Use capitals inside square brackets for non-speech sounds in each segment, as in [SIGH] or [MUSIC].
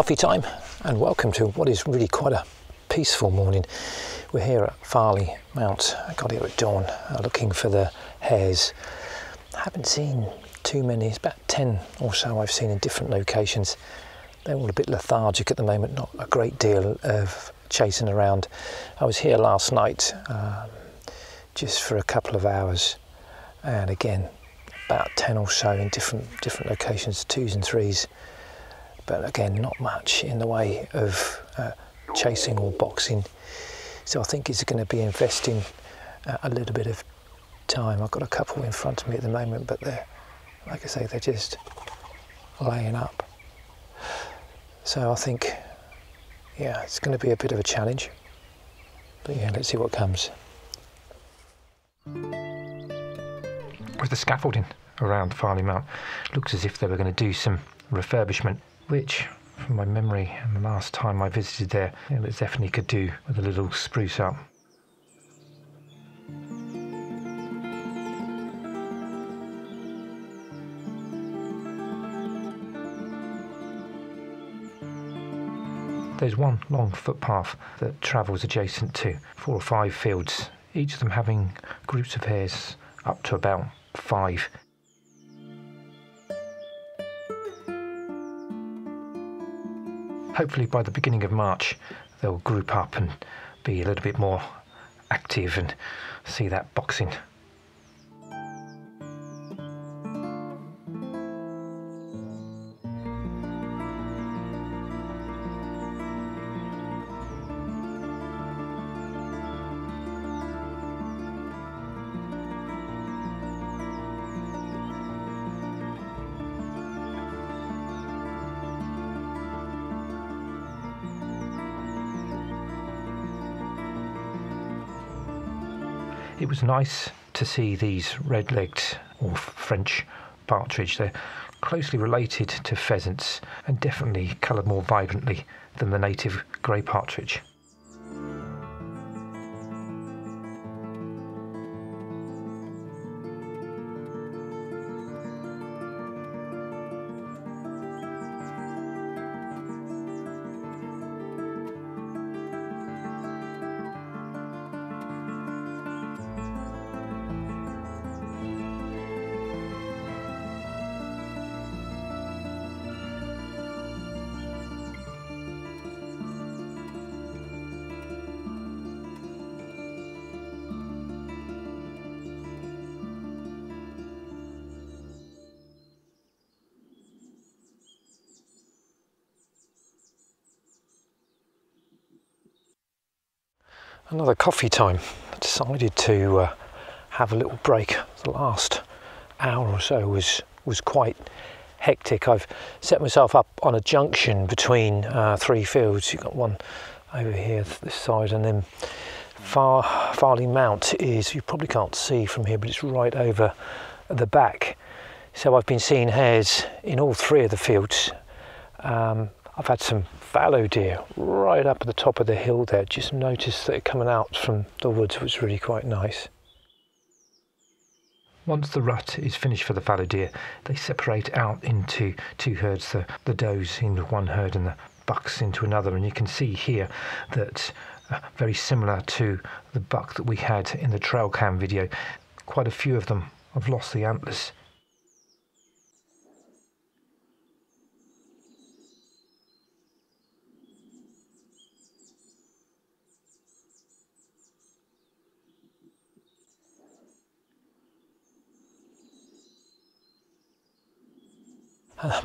coffee time and welcome to what is really quite a peaceful morning. We're here at Farley Mount. I got here at dawn uh, looking for the hares. I haven't seen too many, it's about 10 or so I've seen in different locations. They're all a bit lethargic at the moment, not a great deal of chasing around. I was here last night um, just for a couple of hours and again about 10 or so in different different locations, twos and threes but again, not much in the way of uh, chasing or boxing. So I think he's going to be investing uh, a little bit of time. I've got a couple in front of me at the moment, but they're, like I say, they're just laying up. So I think, yeah, it's going to be a bit of a challenge. But yeah, let's see what comes. With the scaffolding around Farley Mount, looks as if they were going to do some refurbishment which, from my memory and the last time I visited there, it definitely could do with a little spruce up. There's one long footpath that travels adjacent to four or five fields, each of them having groups of hares up to about five hopefully by the beginning of March they'll group up and be a little bit more active and see that boxing it was nice to see these red-legged or French partridge. They're closely related to pheasants and definitely coloured more vibrantly than the native grey partridge. Another coffee time. I decided to uh, have a little break. The last hour or so was was quite hectic. I've set myself up on a junction between uh, three fields. You've got one over here, this side, and then Far Farley Mount is you probably can't see from here, but it's right over the back. So I've been seeing hares in all three of the fields. Um, I've had some fallow deer right up at the top of the hill there. Just noticed that coming out from the woods was really quite nice. Once the rut is finished for the fallow deer, they separate out into two herds, the, the does into one herd and the bucks into another. And you can see here that uh, very similar to the buck that we had in the trail cam video, quite a few of them have lost the antlers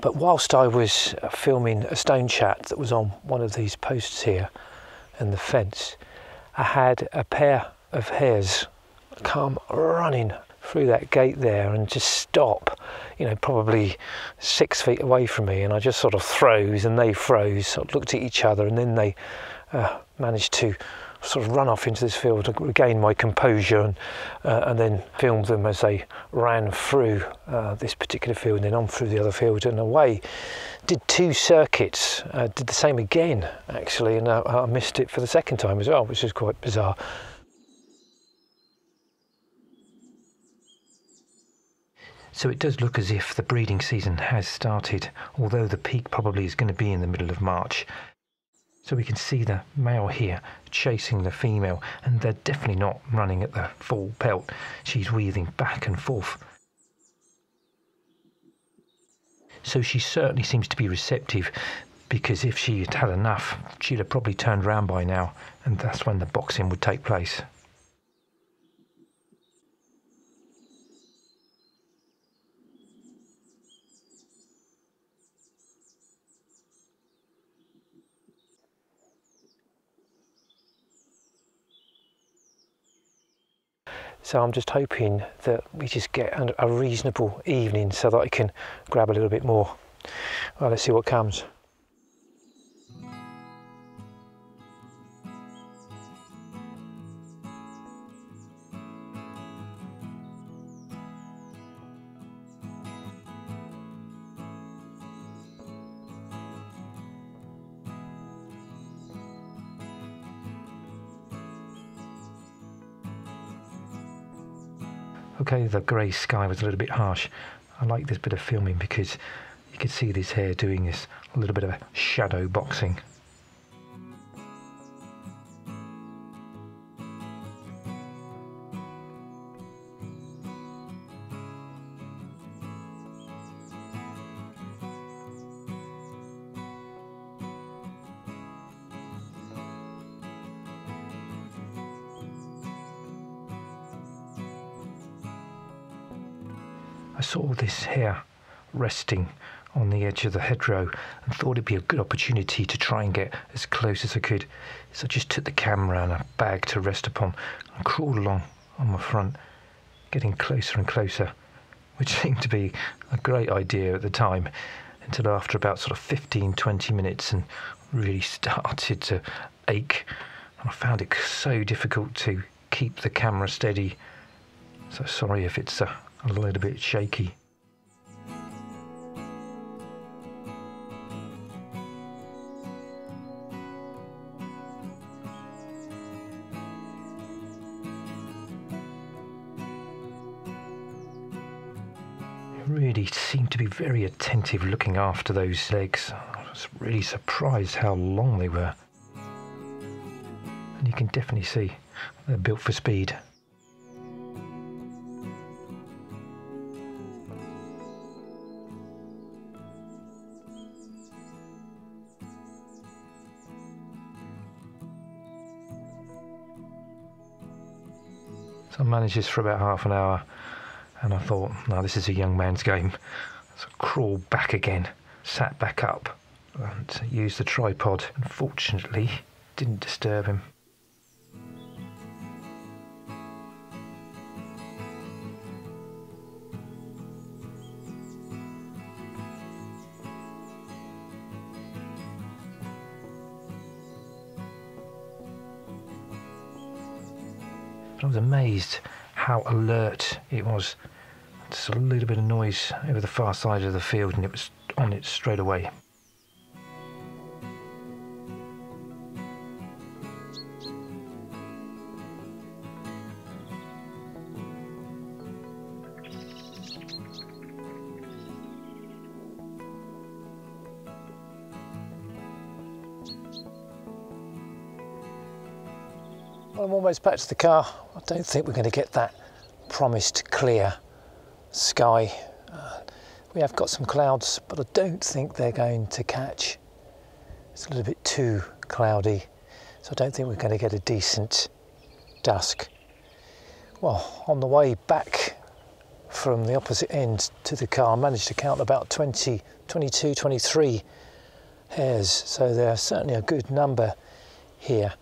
But whilst I was uh, filming a stonechat that was on one of these posts here in the fence, I had a pair of hares come running through that gate there and just stop, you know, probably six feet away from me. And I just sort of froze and they froze, sort of looked at each other, and then they uh, managed to sort of run off into this field to regain my composure and, uh, and then filmed them as they ran through uh, this particular field and then on through the other field and away. Did two circuits, uh, did the same again actually, and I missed it for the second time as well, which is quite bizarre. So it does look as if the breeding season has started, although the peak probably is going to be in the middle of March. So we can see the male here chasing the female, and they're definitely not running at the full pelt. She's weaving back and forth. So she certainly seems to be receptive because if she had had enough, she'd have probably turned round by now, and that's when the boxing would take place. So I'm just hoping that we just get a reasonable evening so that I can grab a little bit more. Well, let's see what comes. Okay, the grey sky was a little bit harsh. I like this bit of filming because you can see this hare doing this a little bit of a shadow boxing. Saw this hare resting on the edge of the hedgerow and thought it'd be a good opportunity to try and get as close as I could. So I just took the camera and a bag to rest upon and crawled along on my front, getting closer and closer, which [LAUGHS] seemed to be a great idea at the time until after about sort of 15 20 minutes and really started to ache. And I found it so difficult to keep the camera steady. So sorry if it's a a little bit shaky. really seemed to be very attentive looking after those legs. I was really surprised how long they were. And you can definitely see they're built for speed. So I managed this for about half an hour and I thought, no, this is a young man's game. So I crawled back again, sat back up and used the tripod. Unfortunately, didn't disturb him. I was amazed how alert it was. Just a little bit of noise over the far side of the field, and it was on it straight away. I'm almost back to the car. I don't think we're going to get that promised clear sky. Uh, we have got some clouds, but I don't think they're going to catch. It's a little bit too cloudy, so I don't think we're going to get a decent dusk. Well, on the way back from the opposite end to the car, I managed to count about 20, 22, 23 hares, so there's certainly a good number here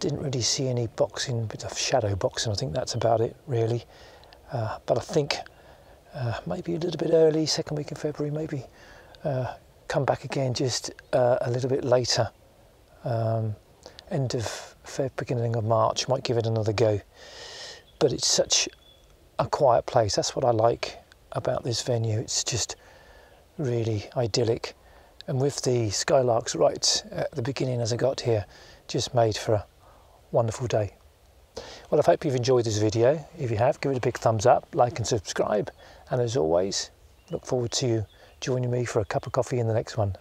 didn't really see any boxing, bit of shadow boxing. I think that's about it, really. Uh, but I think uh, maybe a little bit early, second week of February, maybe uh, come back again just uh, a little bit later. Um, end of Feb, beginning of March, might give it another go. But it's such a quiet place. That's what I like about this venue. It's just really idyllic. And with the skylarks right at the beginning as I got here, just made for a wonderful day. Well, I hope you've enjoyed this video. If you have, give it a big thumbs up, like and subscribe. And as always, look forward to you joining me for a cup of coffee in the next one.